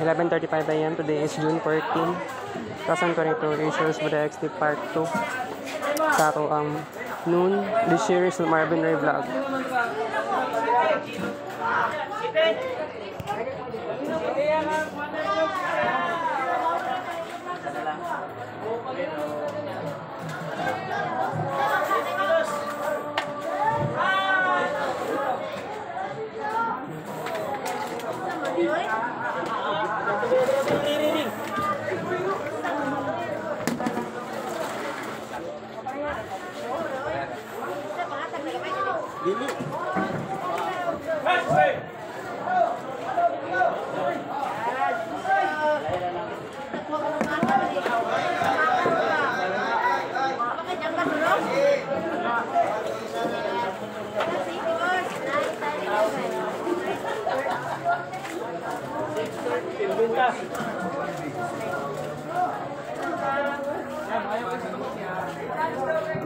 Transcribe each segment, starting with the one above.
11.35 a.m. Today is June 14, 2022. Issues with XT Part 2. Sa ako ang noon, the series ng Marvin Ray Vlog. Tuhan man Thank you.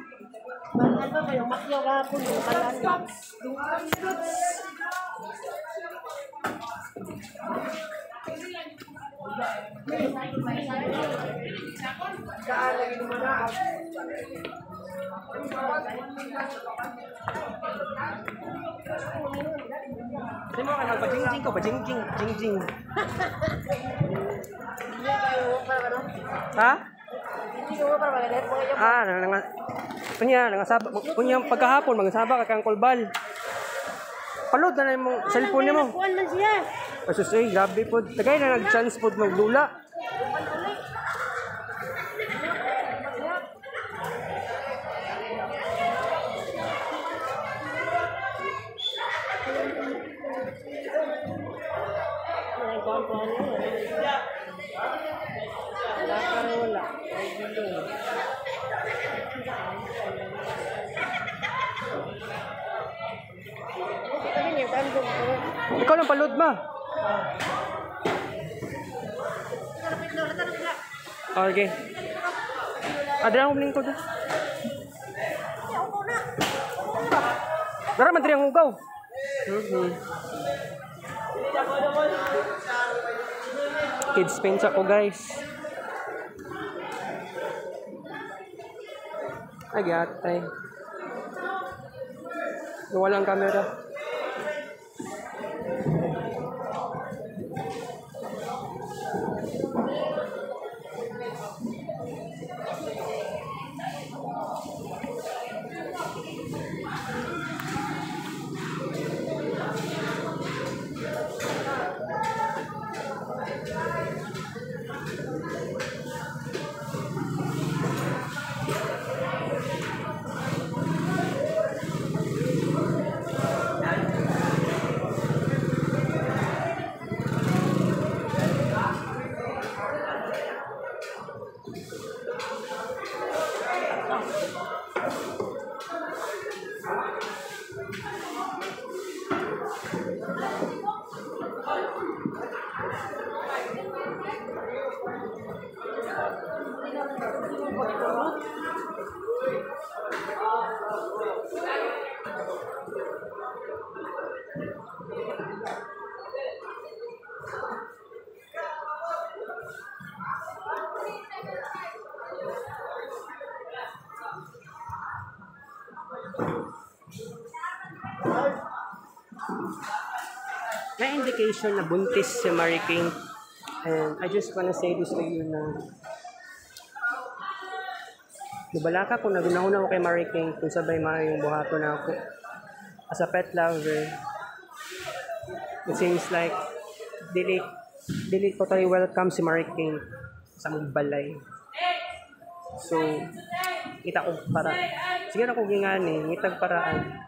Mahal ba kayo? Makyo ka po yung kalan. Sino ka nagpa-jing-jing ko? Pa-jing-jing, jing-jing. Hindi kayo para ano? Ah, nang nga. Kunya, nangasaba. Kunya, pagkahapon, mangasaba ka kang kulbal. Palod na lang yung cellphone mo. Kuan man siya. Kasus eh, grabe po. Tagay na nag-chance po magdula. Palod ma. Oh, okay. Ada ang lingkod. Dara man diri ang ugaw. Kids paints ako guys. Ay, gatay. Wala ang camera. Indication na buntis si Mary King. And I just wanna say this to you na Nabala ka kung nagunahuna ako kay Mary King kung sabay maayo yung buhato na ako. As a pet lover, it seems like dili dili totally welcome si Marie King sa mong balay. So, kita ko para. Sige na ko gingani, ngitag paraan.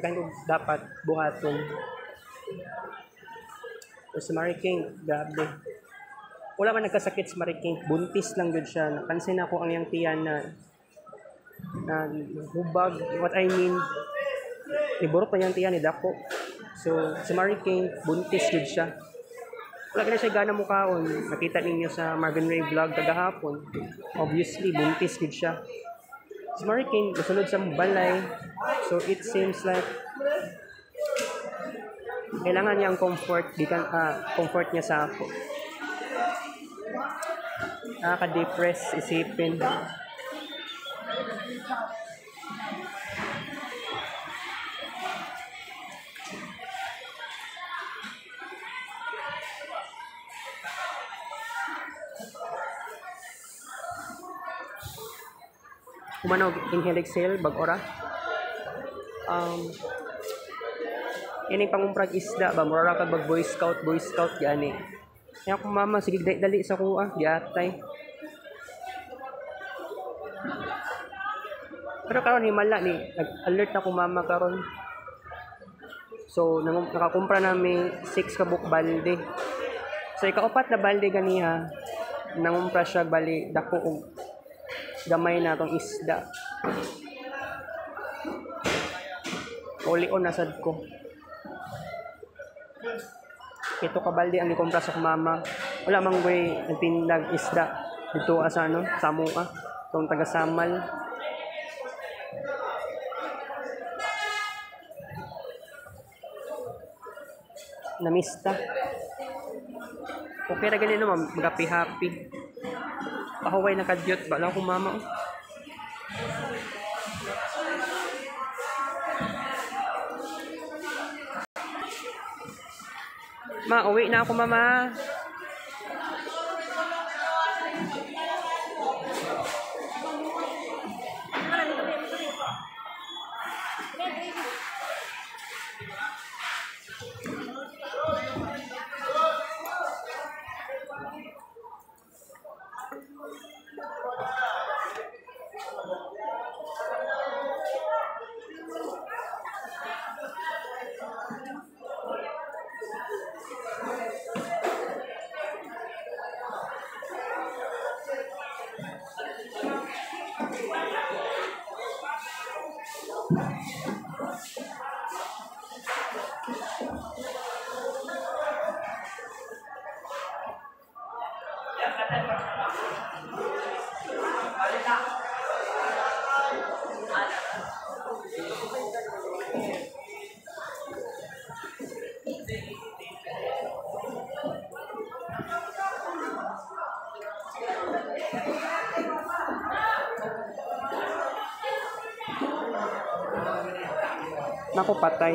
Kaya ko dapat buhaton. O si Marie King, grabe. Wala man nagkasakit si Marie King. Buntis lang good siya. Napansin ako ang yung tiyan na na hubag. What I mean, iburot pa yung tiyan ni Dako. So, si Marie King, buntis good siya. Wala ka na siya gana mukhaon. Nakita ninyo sa Marvin Ray vlog kagahapon. Obviously, buntis good siya. Si Marie King, kasunod sa balay. So, it seems like kailangan niya ang comfort, di kan, ah, comfort niya sa ako. Nakaka-depress isipin. Kumanog, inhale, exhale, bag ora. Um, ini pangumprag isda ba? Mura ra kag bag boy scout boy scout gani kaya ko mama sige dali, dali sa kuha giatay. Pero karon himala ni nag-alert ako mama karon. So nakakumpra nami 6 ka book balde. So ikaupat na balde ganiha nangumpra siya bali dako og gamay na tong isda Uli-on na sad ko. Ito kabaldi ang ikumpra sa mama. Wala mang way nagtindag isda dito sa ano, Samoa. Itong taga Samal. Namista. Okay ra gali naman, magapi-happy. Pahuway na kadyot, ba lang ko mama. oh. Ma, uwi na ako, mama. Naku, patay.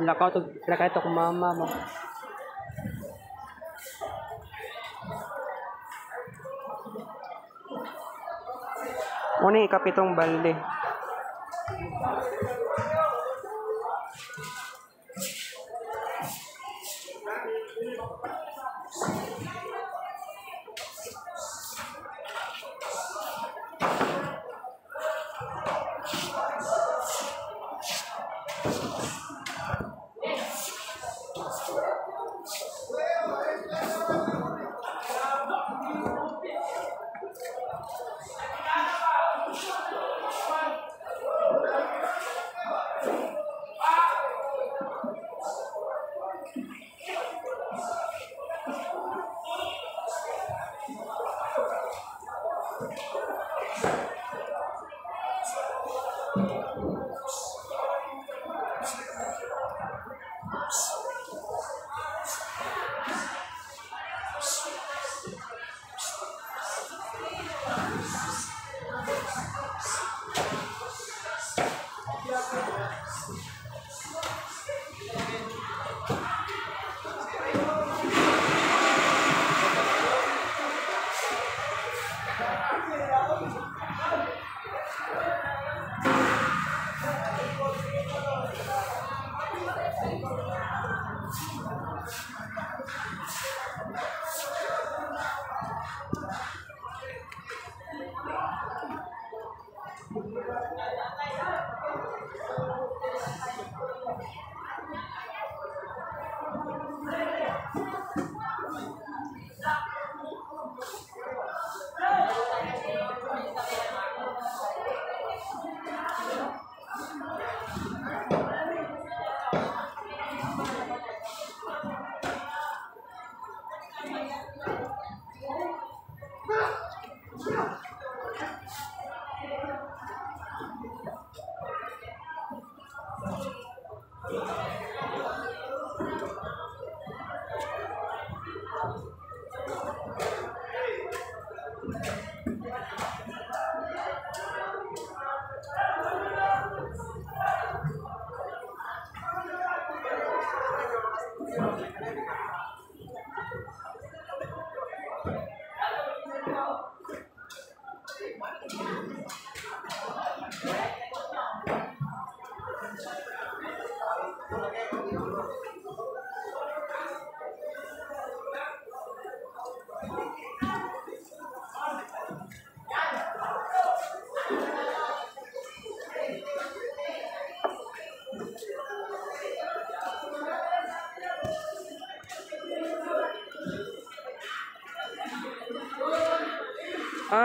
Lakaw to, lakay to kung mama mo. Muna ikapitong balde.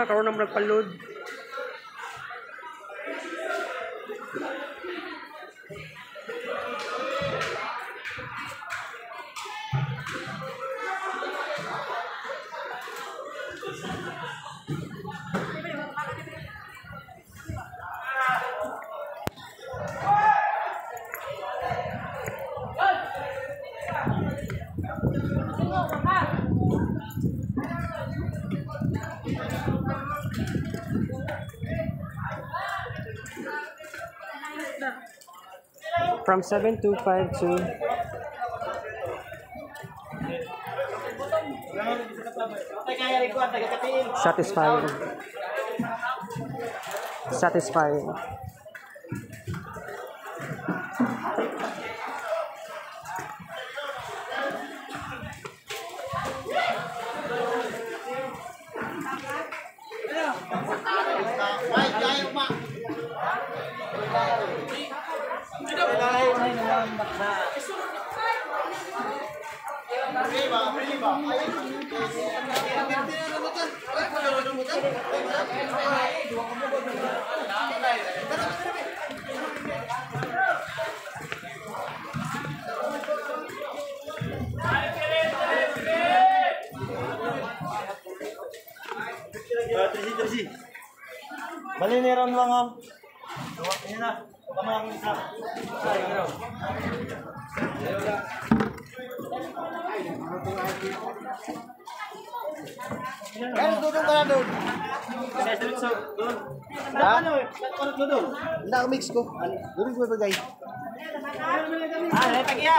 Karon naman nagpa-load. From 725 to satisfying. satisfying. Terima kasih. Maliniran lang ang. Ayan na. Tama lang isa. Kaya tutong ka na doon. doon. Ha? Ano doon? Hindi ako mix ko. Doon ko ba guys? Ah, letag iya.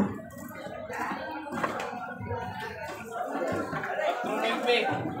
पे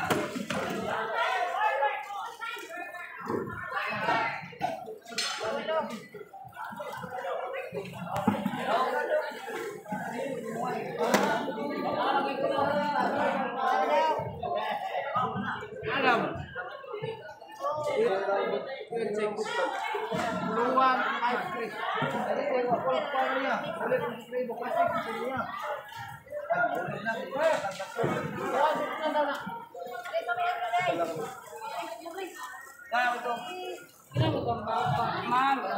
Kenapa kau bapak malu?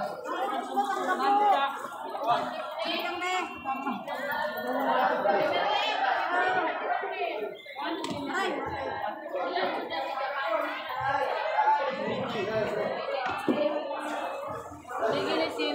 Mantap.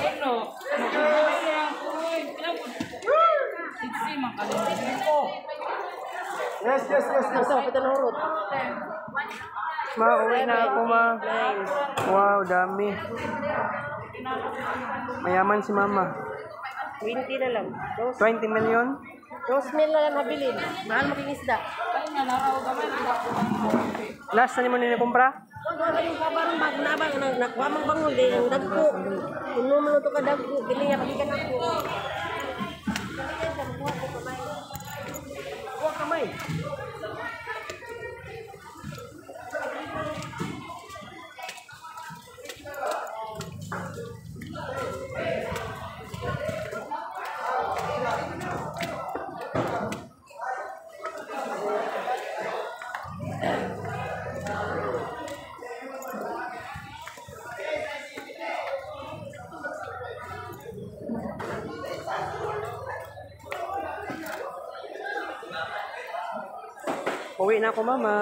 Ito. Yes, yes, yes, yes. Ma, uwi na ako ma. Wow, dami. Mayaman si mama. 20 na lang. Dos, 20 million? Dos mil na lang nabilin. Mahal maging isda. Last na ni mo nila kumpra? Nakuha mang bangol, yung dagko. Kuno mo to ka dagko, pili niya pagikan ako. Na ako, mama.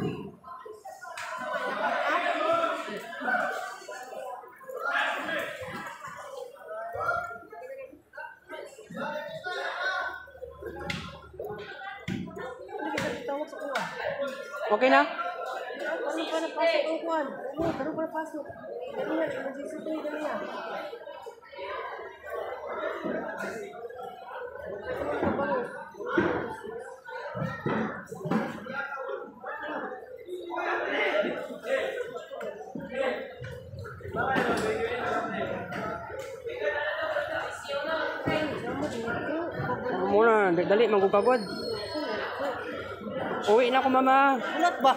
Okay na? Ano pa napasok ang kuwan? Ano, ano pa napasok? Dali yan, nagsisipin, dali yan. Ano muna, dali, magugagod. Uwi na ako, mama. Ulat ba?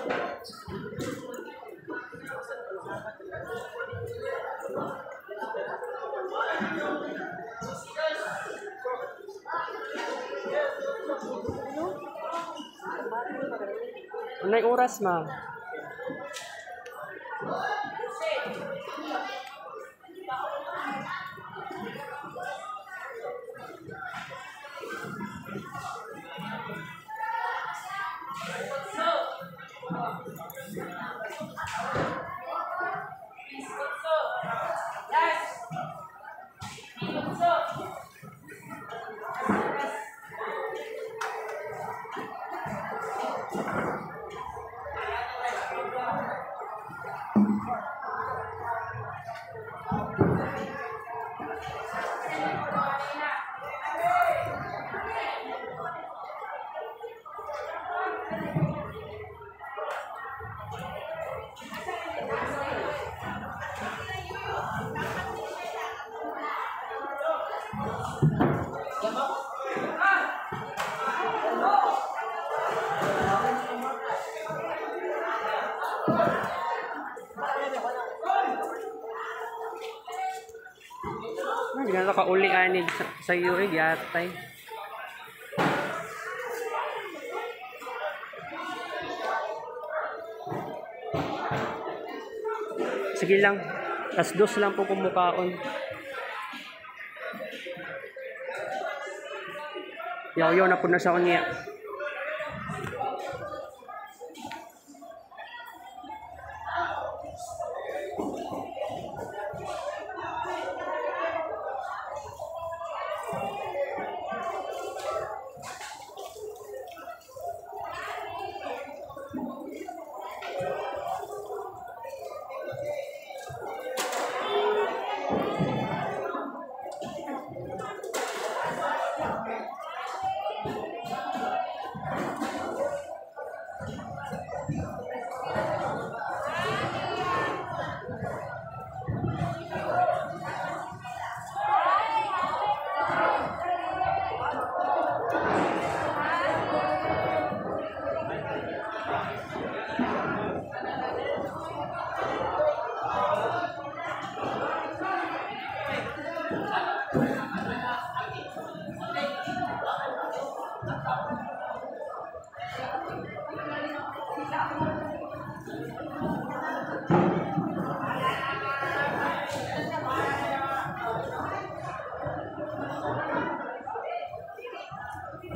Anong oras, ma? Hindi na ito kauli anid sa, sa iyo eh, yatay. Sige lang. Tas dos lang po kumukaon. Yaw-yaw na po na sa kanya.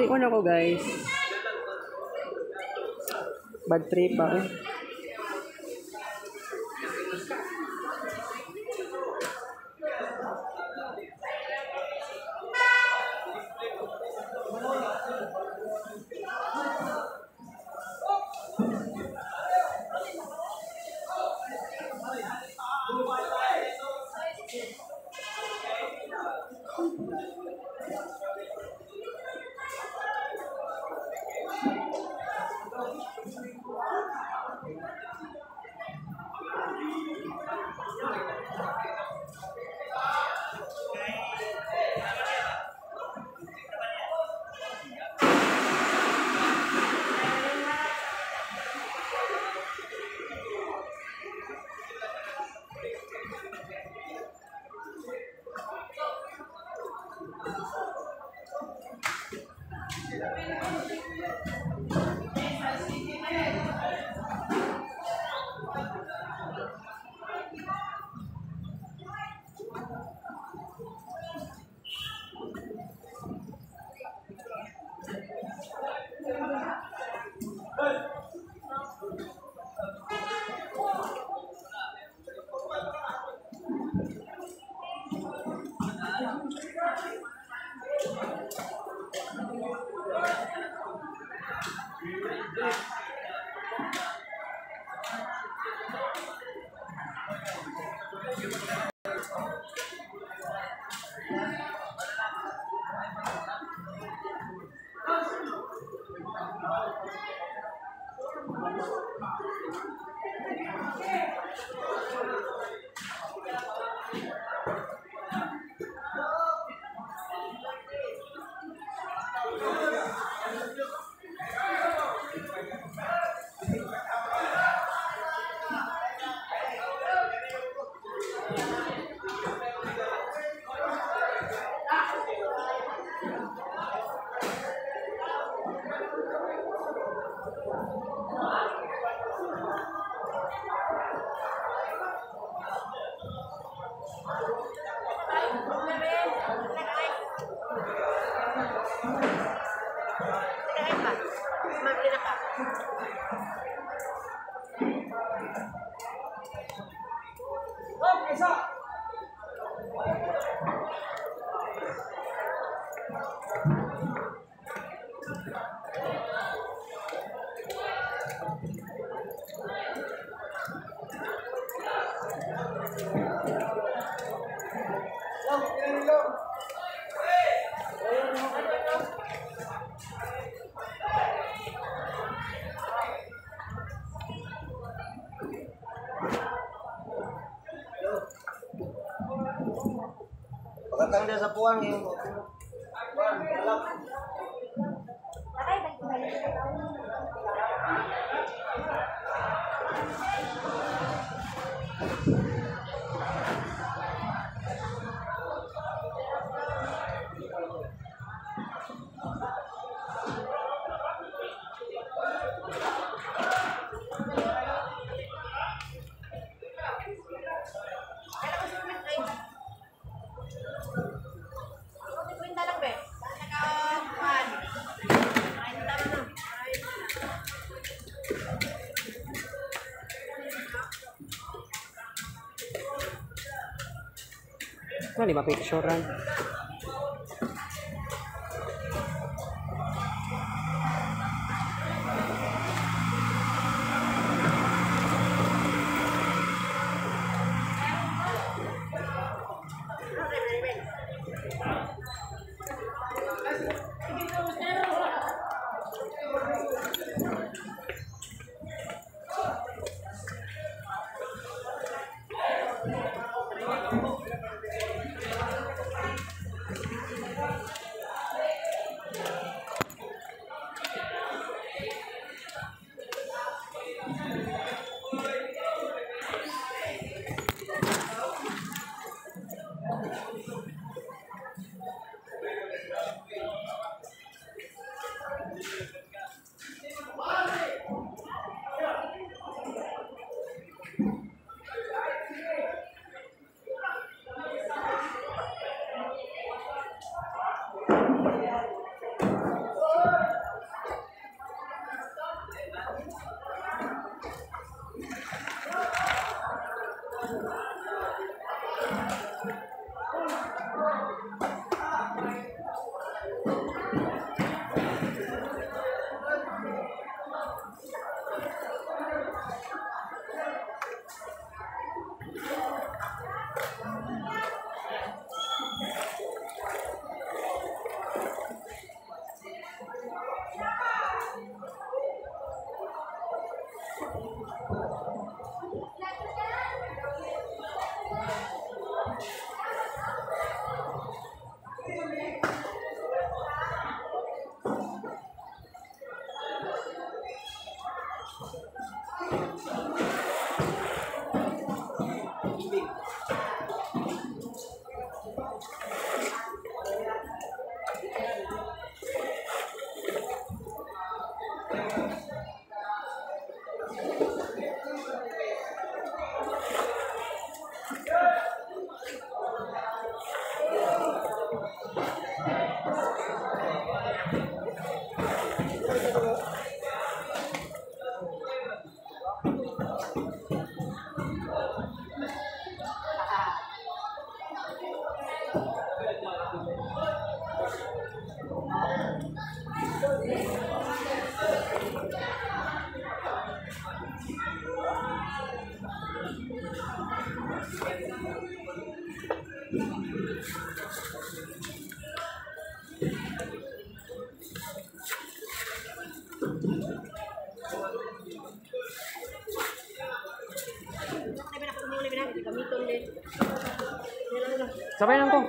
Kauli ko na ko guys. Bad trip ba eh. Datang dia sapuan nih. mapicturean. Sabay lang ko.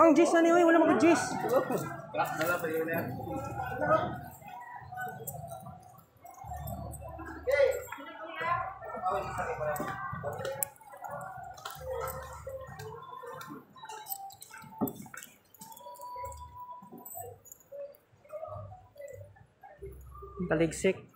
Ang Jis na niyo, wala mga Jis. Taligsik.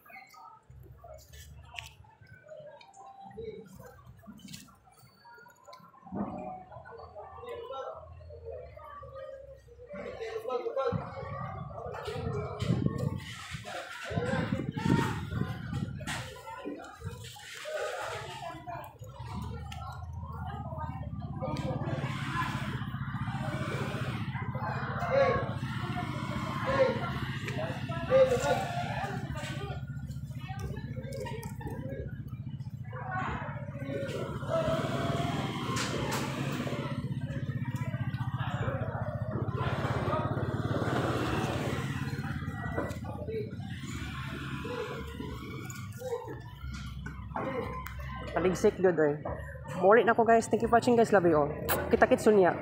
Taligsik good eh. Muli na ko guys. Thank you for watching guys. Love you all. Kita-kits unya.